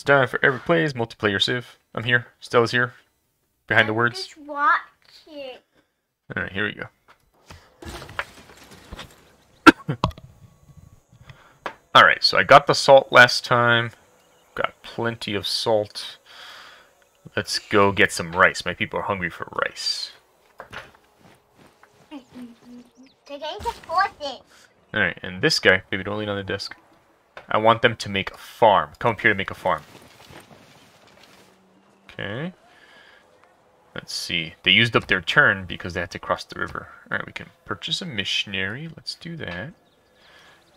It's time for Eric plays multiplayer civ. I'm here. Stella's here. Behind the words. Just watching. Alright, here we go. Alright, so I got the salt last time. Got plenty of salt. Let's go get some rice. My people are hungry for rice. They're getting to forces. Alright, and this guy, baby, don't lean on the desk. I want them to make a farm. Come up here to make a farm. Okay. Let's see. They used up their turn because they had to cross the river. Alright, we can purchase a missionary. Let's do that.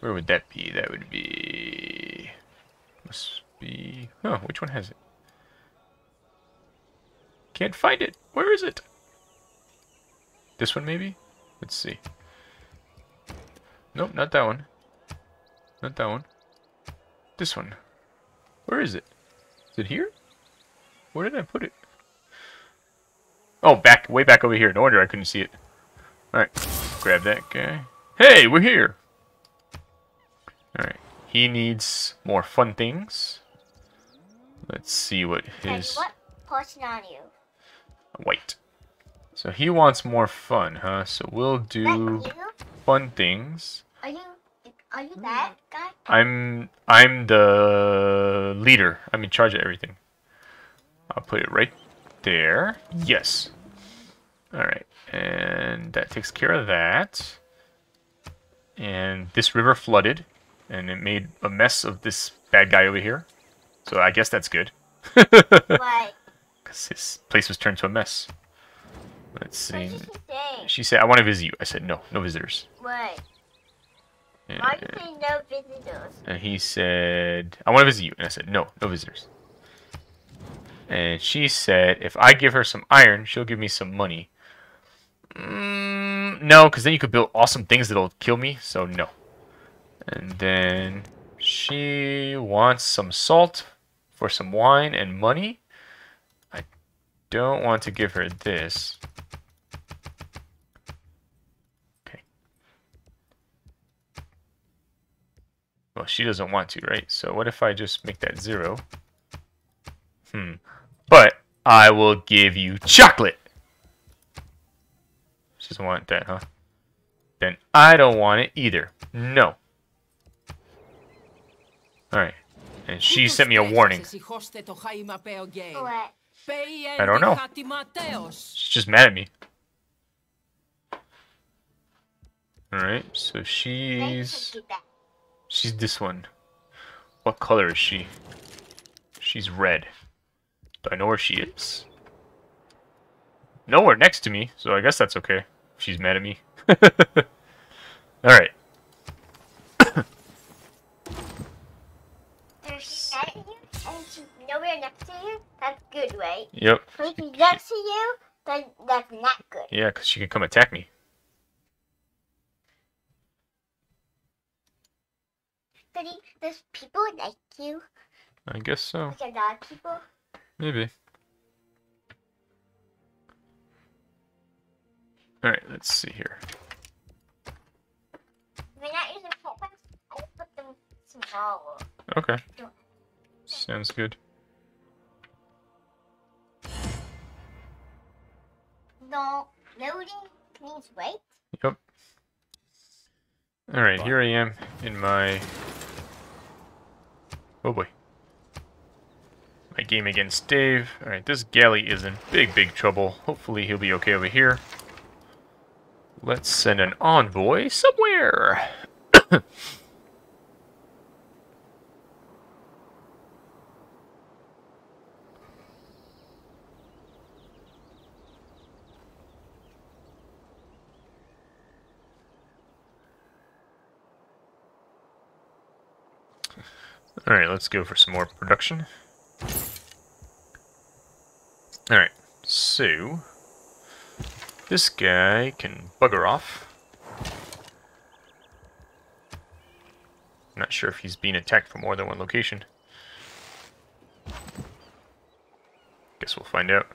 Where would that be? That would be... Must be... Oh, which one has it? Can't find it. Where is it? This one, maybe? Let's see. Nope, not that one. Not that one. This one. Where is it? Is it here? Where did I put it? Oh, back, way back over here. No wonder I couldn't see it. Alright, grab that guy. Hey, we're here! Alright, he needs more fun things. Let's see what And his... what portion on you? White. So he wants more fun, huh? So we'll do fun things. Are you? Are you mm. that guy? I'm I'm the leader. I'm in charge of everything. I'll put it right there. Yes. Alright. And that takes care of that. And this river flooded. And it made a mess of this bad guy over here. So I guess that's good. What? Because his place was turned to a mess. Let's What see. did she say? She said, I want to visit you. I said, no, no visitors. What? You say no visitors? and he said, I want to visit you. And I said, no, no visitors. And she said, if I give her some iron, she'll give me some money. Mm, no, because then you could build awesome things that'll kill me, so no. And then she wants some salt for some wine and money. I don't want to give her this. Well, she doesn't want to, right? So what if I just make that zero? Hmm. But I will give you chocolate. She doesn't want that, huh? Then I don't want it either. No. Alright. And she sent me a warning. I don't know. She's just mad at me. Alright, so she's... can keep that. She's this one. What color is she? She's red. Do I know where she is? Nowhere next to me, so I guess that's okay. She's mad at me. Alright. So mad at you, and she's nowhere next to you. That's good, right? Yep. If she's next to you, then that's not good. Yeah, because she can come attack me. He, does people like you? I guess so. Like a lot of people? Maybe. Alright, let's see here. We're not using footprints. I just put them smaller. Okay. Sounds good. No, loading means wait. Yep. Alright, here I am in my... Oh boy. My game against Dave. Alright, this galley is in big, big trouble. Hopefully he'll be okay over here. Let's send an envoy somewhere. Alright, let's go for some more production. Alright, so... This guy can bugger off. Not sure if he's being attacked from more than one location. Guess we'll find out.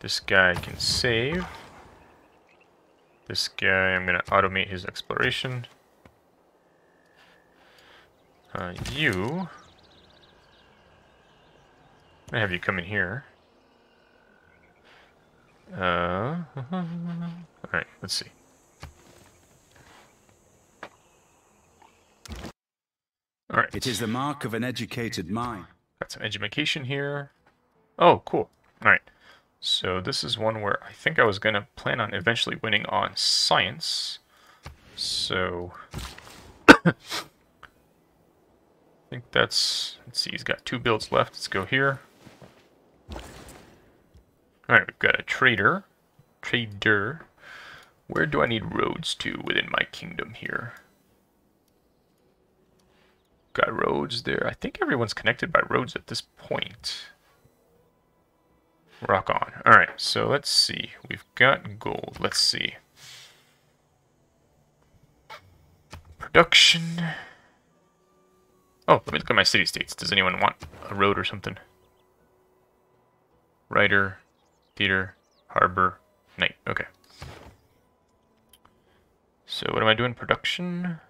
This guy can save. This guy, I'm gonna automate his exploration. Uh, you... I have you come in here. Uh, Alright, let's see. Alright. It is the mark of an educated mind. Got some education here. Oh, cool. Alright. So this is one where I think I was going to plan on eventually winning on science. So... Think that's... Let's see, he's got two builds left. Let's go here. Alright, we've got a trader. Trader. Where do I need roads to within my kingdom here? Got roads there. I think everyone's connected by roads at this point. Rock on. Alright, so let's see. We've got gold. Let's see. Production. Oh, let me look at my city-states. Does anyone want a road or something? Writer, theater, harbor, Knight. Okay. So what am I doing? Production?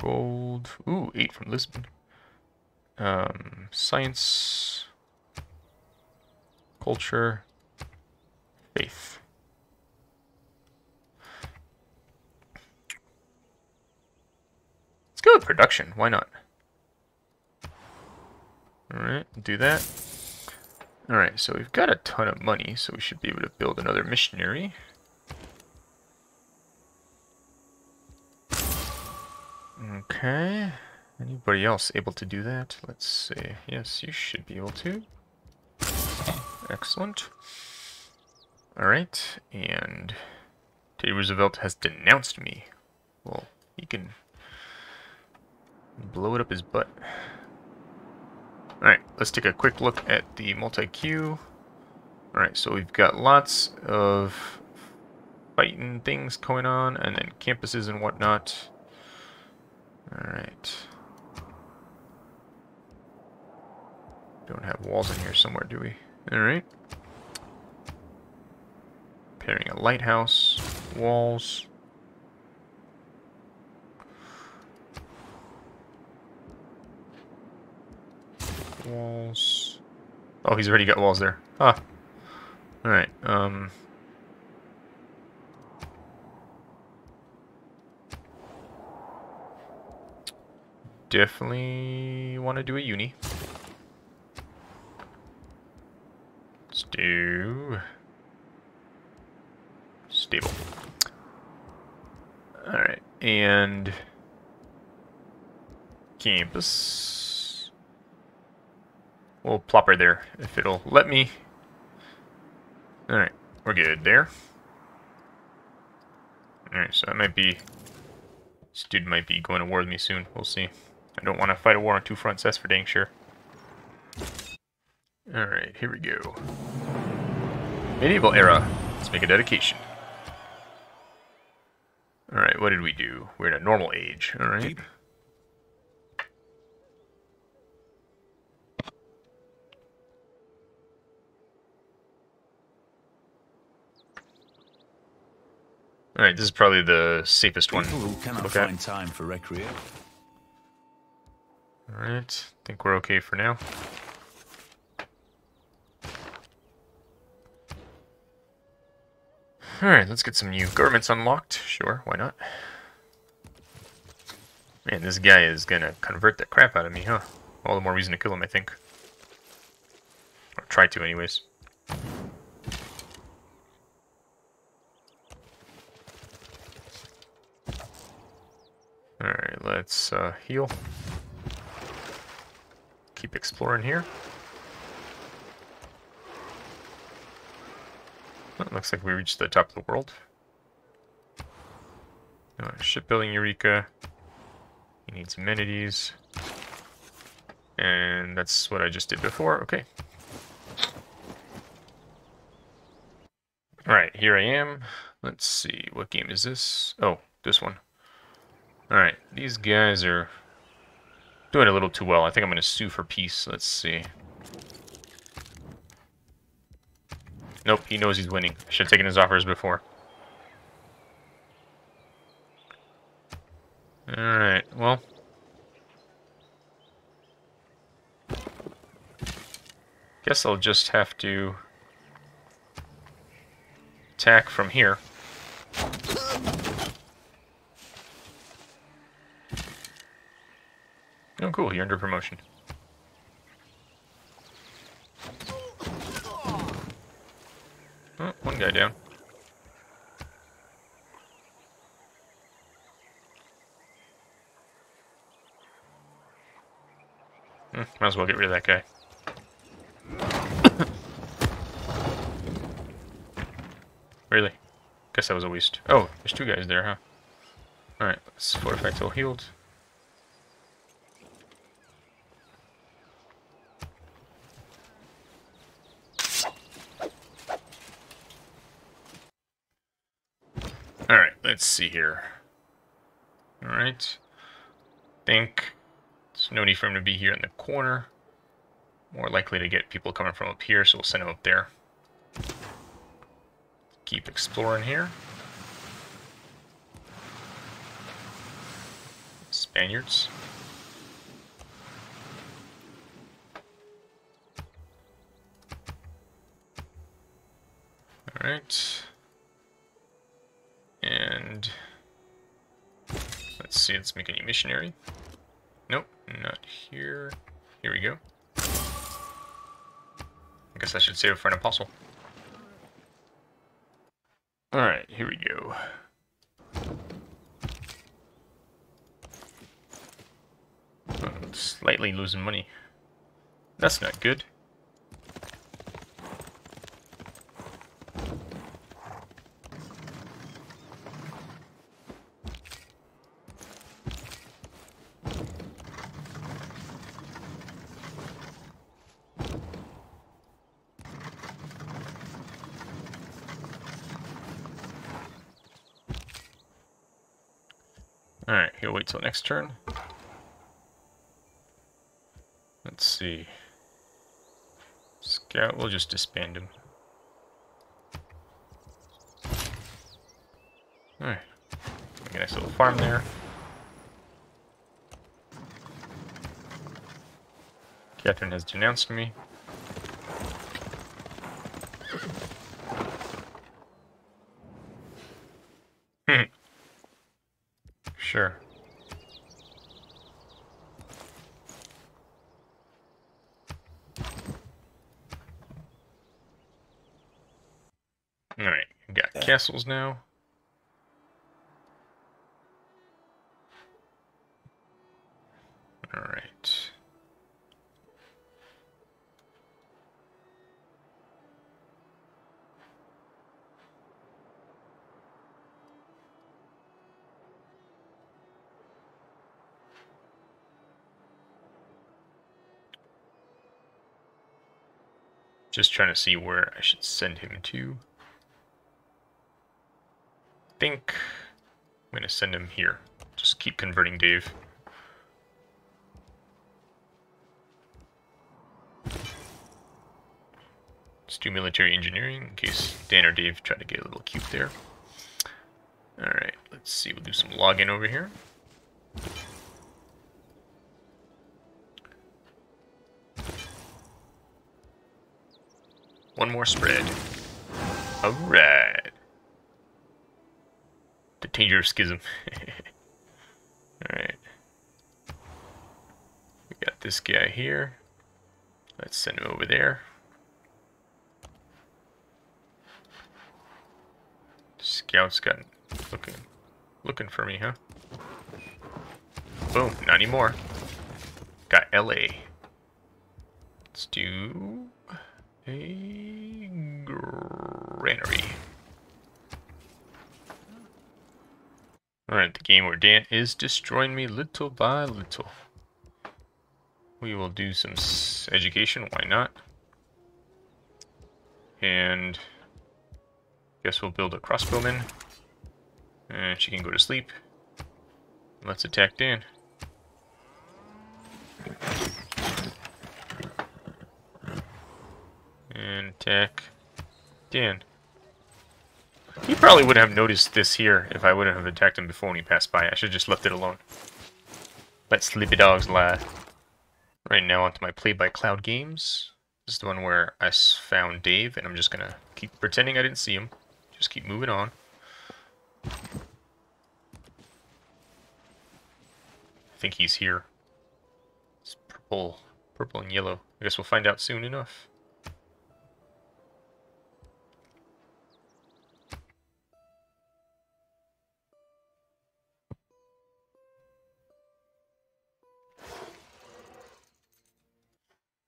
Gold. Ooh, eight from Lisbon. Um, science. Culture. Faith. Go with production. Why not? Alright, do that. Alright, so we've got a ton of money, so we should be able to build another missionary. Okay. Anybody else able to do that? Let's see. Yes, you should be able to. Excellent. Alright, and Teddy Roosevelt has denounced me. Well, he can blow it up his butt. Alright, let's take a quick look at the multi-queue. Alright, so we've got lots of fighting things going on, and then campuses and whatnot. Alright. Don't have walls in here somewhere, do we? Alright. Pairing a lighthouse. Walls. Walls. Oh, he's already got walls there. Huh. Alright, um... definitely want to do a uni. Let's do... Stable. Alright, and... Campus. We'll plop her there, if it'll let me. Alright, we're good there. Alright, so that might be... This dude might be going to war with me soon. We'll see. I don't want to fight a war on two fronts, that's for dang sure. Alright, here we go. Medieval era. Let's make a dedication. Alright, what did we do? We're in a normal age, alright. Alright, this is probably the safest one. People who cannot Okay. find time for recreation. Alright, think we're okay for now. Alright, let's get some new garments unlocked. Sure, why not? Man, this guy is gonna convert the crap out of me, huh? All the more reason to kill him, I think. Or try to, anyways. Alright, let's uh, heal. Keep exploring here. Oh, looks like we reached the top of the world. Uh, shipbuilding Eureka. He needs amenities. And that's what I just did before. Okay. Alright, here I am. Let's see. What game is this? Oh, this one. Alright, these guys are doing a little too well. I think I'm going to sue for peace. Let's see. Nope, he knows he's winning. I should have taken his offers before. Alright, well. Guess I'll just have to attack from here. Cool. You're under promotion. Oh, one guy down. Hmm, might as well get rid of that guy. really? Guess that was a waste. Oh, there's two guys there, huh? Alright, let's fortify till healed. Alright, let's see here. Alright. Think there's no need for him to be here in the corner. More likely to get people coming from up here, so we'll send him up there. Keep exploring here. Spaniards. Alright. See, let's make a new missionary. Nope, not here. Here we go. I guess I should save it for an apostle. Alright, here we go. Oh, slightly losing money. That's not good. Alright, he'll wait till next turn. Let's see. Scout, we'll just disband him. Alright. Make a nice little farm there. Catherine has denounced me. Hmm. Sure. Alright, got castles now. Alright. Just trying to see where I should send him to. Think I'm going to send him here. Just keep converting Dave. Let's do military engineering in case Dan or Dave try to get a little cute there. Alright, let's see. We'll do some login over here. One more spread. Alright. The danger of schism. Alright. We got this guy here. Let's send him over there. Scouts got looking looking for me, huh? Boom, not anymore. Got LA. Let's do a granary. Alright, the game where Dan is destroying me little by little. We will do some education, why not? And guess we'll build a crossbowman. And she can go to sleep. Let's attack Dan. And attack. Dan. He probably would have noticed this here if I wouldn't have attacked him before when he passed by. I should have just left it alone. Let sleepy dogs lie. Right now onto my Play by Cloud games. This is the one where I found Dave, and I'm just gonna keep pretending I didn't see him. Just keep moving on. I think he's here. It's purple, purple and yellow. I guess we'll find out soon enough.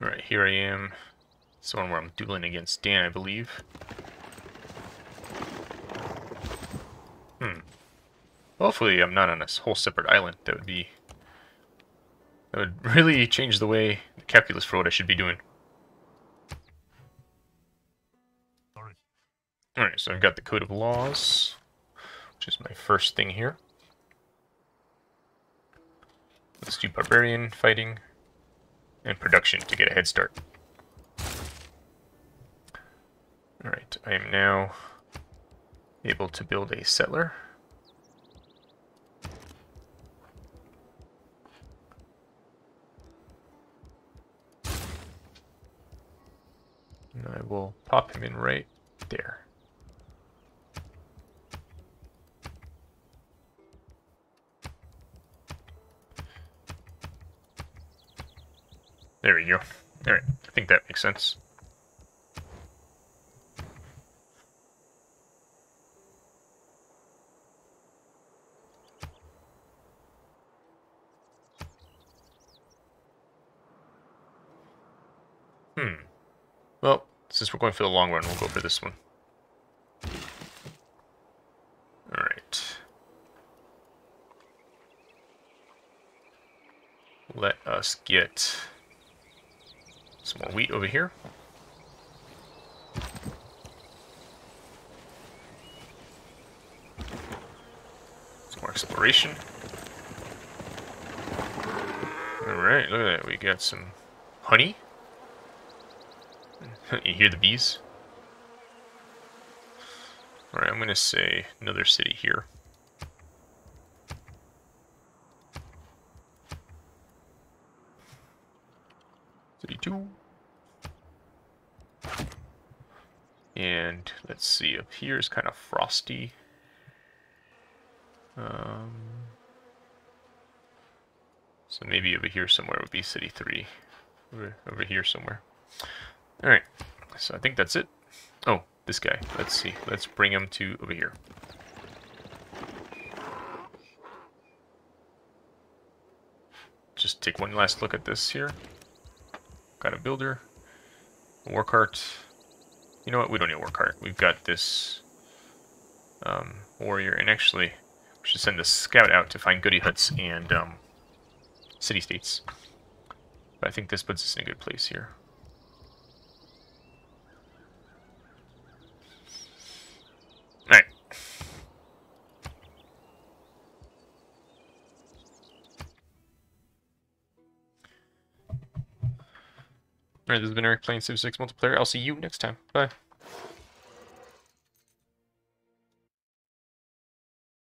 Alright, here I am. It's the one where I'm dueling against Dan, I believe. Hmm. Hopefully I'm not on a whole separate island. That would be... That would really change the way, the calculus for what I should be doing. Alright, so I've got the Code of Laws, which is my first thing here. Let's do Barbarian fighting and production to get a head start. Alright, I am now able to build a settler. And I will pop him in right there. There we go. Alright, I think that makes sense. Hmm. Well, since we're going for the long run, we'll go for this one. Alright. Let us get some more wheat over here. Some more exploration. Alright, look at that. We got some honey. you hear the bees? Alright, I'm gonna say another city here. City 2. And let's see, up here is kind of frosty. Um, so maybe over here somewhere would be City 3. Over, over here somewhere. Alright, so I think that's it. Oh, this guy. Let's see. Let's bring him to over here. Just take one last look at this here. Got a builder. A war cart. You know what? We don't need a war cart. We've got this um, warrior. And actually, we should send a scout out to find goody huts and um, city-states. But I think this puts us in a good place here. Alright, this has been Eric playing Civ 6 multiplayer. I'll see you next time. Bye.